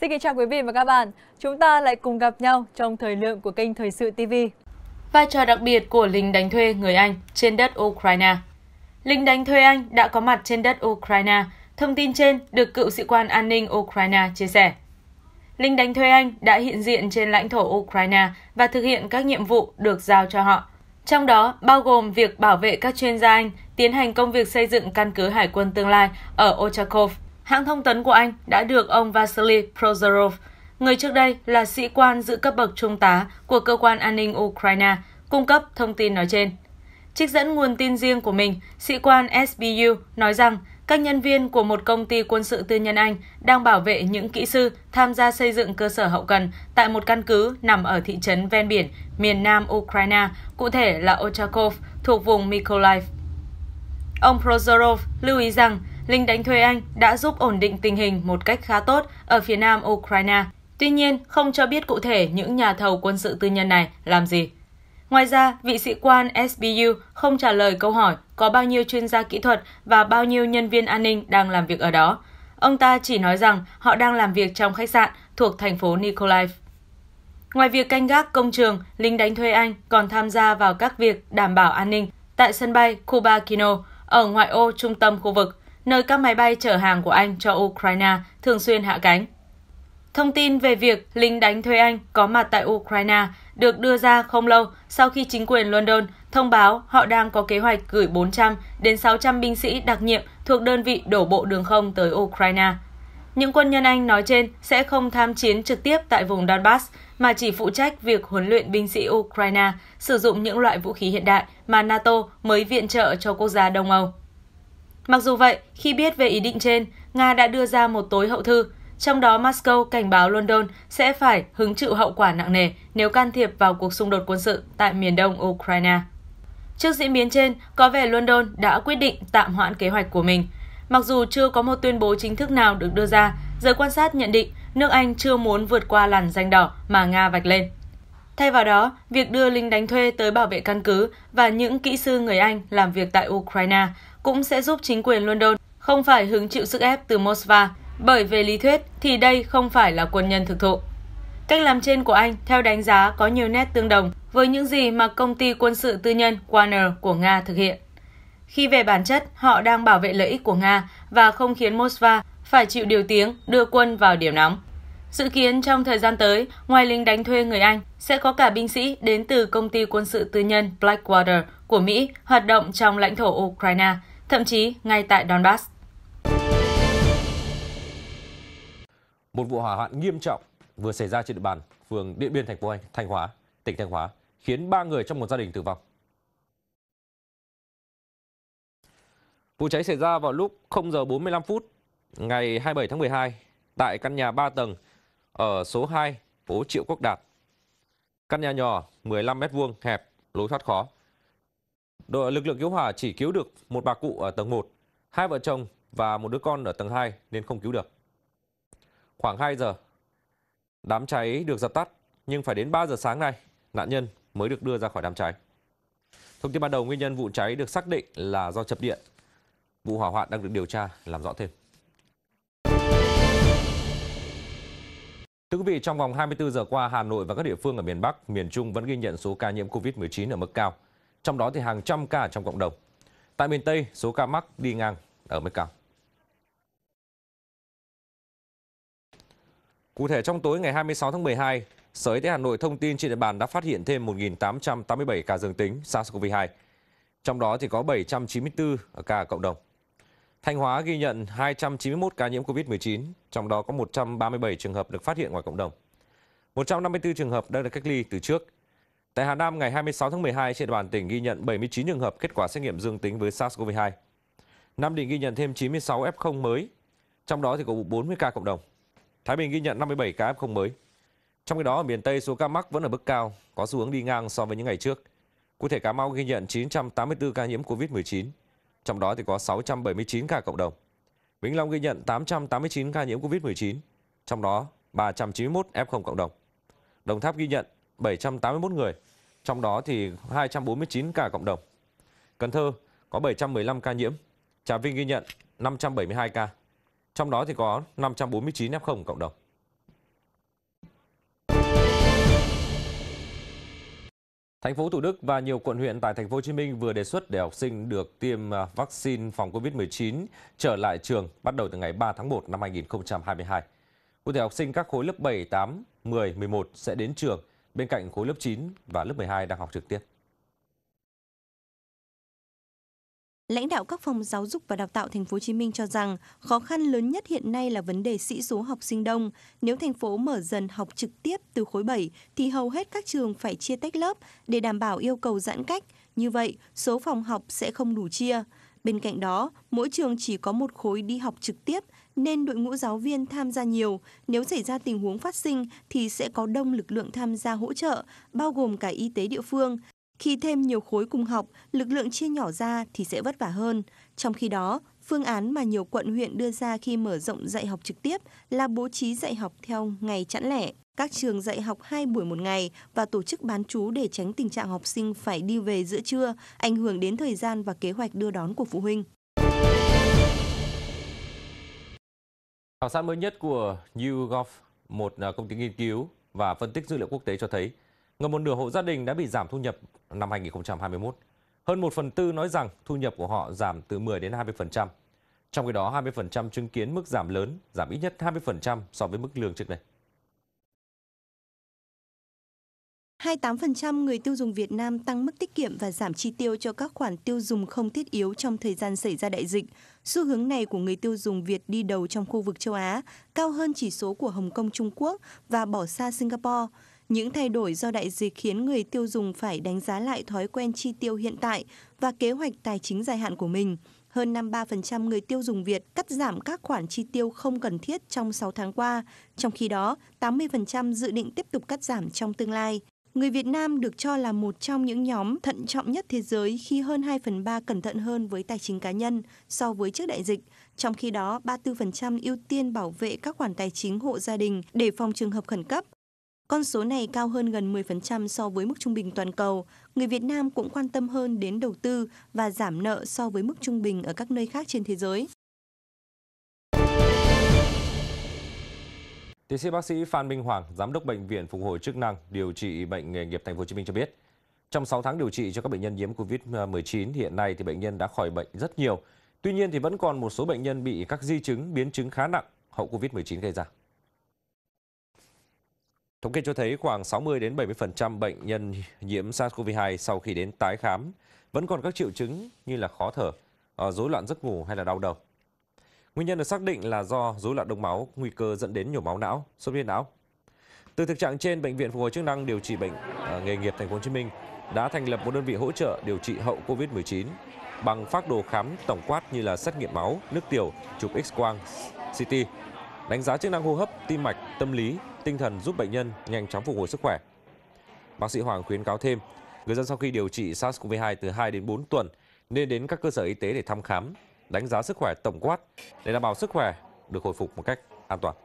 Xin kính chào quý vị và các bạn. Chúng ta lại cùng gặp nhau trong thời lượng của kênh Thời sự TV. Vai trò đặc biệt của lính đánh thuê người Anh trên đất Ukraine Lính đánh thuê Anh đã có mặt trên đất Ukraine. Thông tin trên được cựu sĩ quan an ninh Ukraine chia sẻ. Lính đánh thuê Anh đã hiện diện trên lãnh thổ Ukraine và thực hiện các nhiệm vụ được giao cho họ. Trong đó, bao gồm việc bảo vệ các chuyên gia Anh tiến hành công việc xây dựng căn cứ hải quân tương lai ở Ochakov. Hãng thông tấn của Anh đã được ông Vasily Prozorov, người trước đây là sĩ quan giữ cấp bậc trung tá của cơ quan an ninh Ukraine, cung cấp thông tin nói trên. Trích dẫn nguồn tin riêng của mình, sĩ quan SBU nói rằng các nhân viên của một công ty quân sự tư nhân Anh đang bảo vệ những kỹ sư tham gia xây dựng cơ sở hậu cần tại một căn cứ nằm ở thị trấn ven biển miền nam Ukraine, cụ thể là Ochakov, thuộc vùng Mykolaiv. Ông Prozorov lưu ý rằng lính đánh thuê Anh đã giúp ổn định tình hình một cách khá tốt ở phía nam Ukraine. Tuy nhiên, không cho biết cụ thể những nhà thầu quân sự tư nhân này làm gì. Ngoài ra, vị sĩ quan SBU không trả lời câu hỏi có bao nhiêu chuyên gia kỹ thuật và bao nhiêu nhân viên an ninh đang làm việc ở đó. Ông ta chỉ nói rằng họ đang làm việc trong khách sạn thuộc thành phố Nikolaev. Ngoài việc canh gác công trường, lính đánh thuê Anh còn tham gia vào các việc đảm bảo an ninh tại sân bay Kubakino ở ngoại ô trung tâm khu vực, nơi các máy bay chở hàng của Anh cho Ukraine thường xuyên hạ cánh. Thông tin về việc lính đánh thuê Anh có mặt tại Ukraine được đưa ra không lâu sau khi chính quyền London thông báo họ đang có kế hoạch gửi 400 đến 600 binh sĩ đặc nhiệm thuộc đơn vị đổ bộ đường không tới Ukraine. Những quân nhân Anh nói trên sẽ không tham chiến trực tiếp tại vùng Donbass, mà chỉ phụ trách việc huấn luyện binh sĩ Ukraine sử dụng những loại vũ khí hiện đại mà NATO mới viện trợ cho quốc gia Đông Âu. Mặc dù vậy, khi biết về ý định trên, Nga đã đưa ra một tối hậu thư trong đó Moscow cảnh báo London sẽ phải hứng chịu hậu quả nặng nề nếu can thiệp vào cuộc xung đột quân sự tại miền đông Ukraine. Trước diễn biến trên, có vẻ London đã quyết định tạm hoãn kế hoạch của mình. Mặc dù chưa có một tuyên bố chính thức nào được đưa ra, giới quan sát nhận định nước Anh chưa muốn vượt qua làn danh đỏ mà Nga vạch lên. Thay vào đó, việc đưa lính đánh thuê tới bảo vệ căn cứ và những kỹ sư người Anh làm việc tại Ukraine cũng sẽ giúp chính quyền London không phải hứng chịu sức ép từ Moscow bởi về lý thuyết thì đây không phải là quân nhân thực thụ. Cách làm trên của anh theo đánh giá có nhiều nét tương đồng với những gì mà công ty quân sự tư nhân Wagner của Nga thực hiện. Khi về bản chất, họ đang bảo vệ lợi ích của Nga và không khiến Moscow phải chịu điều tiếng đưa quân vào điểm nóng. Dự kiến trong thời gian tới, ngoài lính đánh thuê người Anh, sẽ có cả binh sĩ đến từ công ty quân sự tư nhân Blackwater của Mỹ hoạt động trong lãnh thổ Ukraine, thậm chí ngay tại Donbass. Một vụ hỏa hoạn nghiêm trọng vừa xảy ra trên địa bàn phường Điện Biên thành phố Thanh Hóa, tỉnh Thanh Hóa, khiến ba người trong một gia đình tử vong. Vụ cháy xảy ra vào lúc 0 giờ 45 phút ngày 27 tháng 12 tại căn nhà 3 tầng ở số 2 phố Triệu Quốc Đạt. Căn nhà nhỏ 15m2 hẹp, lối thoát khó. Đội lực lượng cứu hỏa chỉ cứu được một bà cụ ở tầng 1, hai vợ chồng và một đứa con ở tầng 2 nên không cứu được. Khoảng 2 giờ, đám cháy được dập tắt nhưng phải đến 3 giờ sáng nay, nạn nhân mới được đưa ra khỏi đám cháy. Thông tin ban đầu nguyên nhân vụ cháy được xác định là do chập điện. Vụ hỏa hoạn đang được điều tra làm rõ thêm. Thưa quý vị, trong vòng 24 giờ qua, Hà Nội và các địa phương ở miền Bắc, miền Trung vẫn ghi nhận số ca nhiễm COVID-19 ở mức cao. Trong đó thì hàng trăm ca trong cộng đồng. Tại miền Tây, số ca mắc đi ngang ở mức cao. Cụ thể trong tối ngày 26 tháng 12, Sở Y tế Hà Nội thông tin trên địa bàn đã phát hiện thêm 1.887 ca dương tính SARS-CoV-2. Trong đó thì có 794 ở ca cộng đồng. Thanh Hóa ghi nhận 291 ca nhiễm COVID-19, trong đó có 137 trường hợp được phát hiện ngoài cộng đồng. 154 trường hợp đang được cách ly từ trước. Tại Hà Nam ngày 26 tháng 12 trên địa bàn tỉnh ghi nhận 79 trường hợp kết quả xét nghiệm dương tính với SARS-CoV-2. Nam Định ghi nhận thêm 96 F0 mới, trong đó thì có 40 ca cộng đồng. Thái Bình ghi nhận 57 ca F0 mới. Trong khi đó, ở miền Tây số ca mắc vẫn ở mức cao, có xu hướng đi ngang so với những ngày trước. Cụ thể Cà Mau ghi nhận 984 ca nhiễm COVID-19, trong đó thì có 679 ca cộng đồng. Vĩnh Long ghi nhận 889 ca nhiễm COVID-19, trong đó 391 F0 cộng đồng. Đồng Tháp ghi nhận 781 người, trong đó thì 249 ca cộng đồng. Cần Thơ có 715 ca nhiễm, Trà Vinh ghi nhận 572 ca, trong đó thì có 549 F0 cộng đồng. Thành phố Thủ Đức và nhiều quận huyện tại Thành phố Hồ Chí Minh vừa đề xuất để học sinh được tiêm à, vaccine phòng COVID-19 trở lại trường bắt đầu từ ngày 3 tháng 1 năm 2022. Cụ thể học sinh các khối lớp 7, 8, 10, 11 sẽ đến trường bên cạnh khối lớp 9 và lớp 12 đang học trực tiếp. Lãnh đạo các phòng giáo dục và đào tạo thành phố Hồ Chí Minh cho rằng khó khăn lớn nhất hiện nay là vấn đề sĩ số học sinh đông. Nếu thành phố mở dần học trực tiếp từ khối 7 thì hầu hết các trường phải chia tách lớp để đảm bảo yêu cầu giãn cách. Như vậy, số phòng học sẽ không đủ chia. Bên cạnh đó, mỗi trường chỉ có một khối đi học trực tiếp nên đội ngũ giáo viên tham gia nhiều. Nếu xảy ra tình huống phát sinh thì sẽ có đông lực lượng tham gia hỗ trợ, bao gồm cả y tế địa phương. Khi thêm nhiều khối cùng học, lực lượng chia nhỏ ra thì sẽ vất vả hơn. Trong khi đó, phương án mà nhiều quận huyện đưa ra khi mở rộng dạy học trực tiếp là bố trí dạy học theo ngày chẵn lẻ. Các trường dạy học 2 buổi một ngày và tổ chức bán trú để tránh tình trạng học sinh phải đi về giữa trưa, ảnh hưởng đến thời gian và kế hoạch đưa đón của phụ huynh. Khảo sát mới nhất của YouGov, một à, công ty nghiên cứu và phân tích dữ liệu quốc tế cho thấy gần một nửa hộ gia đình đã bị giảm thu nhập năm 2021. Hơn 1 phần tư nói rằng thu nhập của họ giảm từ 10 đến 20%. Trong khi đó, 20% chứng kiến mức giảm lớn, giảm ít nhất 20% so với mức lương trước đây. 28% người tiêu dùng Việt Nam tăng mức tiết kiệm và giảm chi tiêu cho các khoản tiêu dùng không thiết yếu trong thời gian xảy ra đại dịch. Xu hướng này của người tiêu dùng Việt đi đầu trong khu vực châu Á, cao hơn chỉ số của Hồng Kông Trung Quốc và bỏ xa Singapore. Những thay đổi do đại dịch khiến người tiêu dùng phải đánh giá lại thói quen chi tiêu hiện tại và kế hoạch tài chính dài hạn của mình. Hơn 53% người tiêu dùng Việt cắt giảm các khoản chi tiêu không cần thiết trong 6 tháng qua, trong khi đó 80% dự định tiếp tục cắt giảm trong tương lai. Người Việt Nam được cho là một trong những nhóm thận trọng nhất thế giới khi hơn 2 phần 3 cẩn thận hơn với tài chính cá nhân so với trước đại dịch. Trong khi đó, 34% ưu tiên bảo vệ các khoản tài chính hộ gia đình để phòng trường hợp khẩn cấp. Con số này cao hơn gần 10% so với mức trung bình toàn cầu. Người Việt Nam cũng quan tâm hơn đến đầu tư và giảm nợ so với mức trung bình ở các nơi khác trên thế giới. Tiến sĩ bác sĩ Phan Minh Hoàng, giám đốc bệnh viện phục hồi chức năng điều trị bệnh nghề nghiệp thành phố Hồ Chí Minh cho biết, trong 6 tháng điều trị cho các bệnh nhân nhiễm Covid-19 hiện nay thì bệnh nhân đã khỏi bệnh rất nhiều. Tuy nhiên thì vẫn còn một số bệnh nhân bị các di chứng biến chứng khá nặng hậu Covid-19 gây ra. Thống kê cho thấy khoảng 60 đến 70% bệnh nhân nhiễm SARS-CoV-2 sau khi đến tái khám vẫn còn các triệu chứng như là khó thở, ờ, rối loạn giấc ngủ hay là đau đầu. Nguyên nhân được xác định là do rối loạn đông máu, nguy cơ dẫn đến nhồi máu não, xuất huyết não. Từ thực trạng trên, bệnh viện phục hồi chức năng điều trị bệnh ờ, nghề nghiệp thành phố Hồ Chí Minh đã thành lập một đơn vị hỗ trợ điều trị hậu Covid-19 bằng phác đồ khám tổng quát như là xét nghiệm máu, nước tiểu, chụp X-quang, CT, đánh giá chức năng hô hấp, tim mạch, tâm lý, tinh thần giúp bệnh nhân nhanh chóng phục hồi sức khỏe. Bác sĩ Hoàng khuyến cáo thêm, người dân sau khi điều trị SARS-CoV-2 từ 2 đến 4 tuần nên đến các cơ sở y tế để thăm khám, đánh giá sức khỏe tổng quát để đảm bảo sức khỏe được hồi phục một cách an toàn.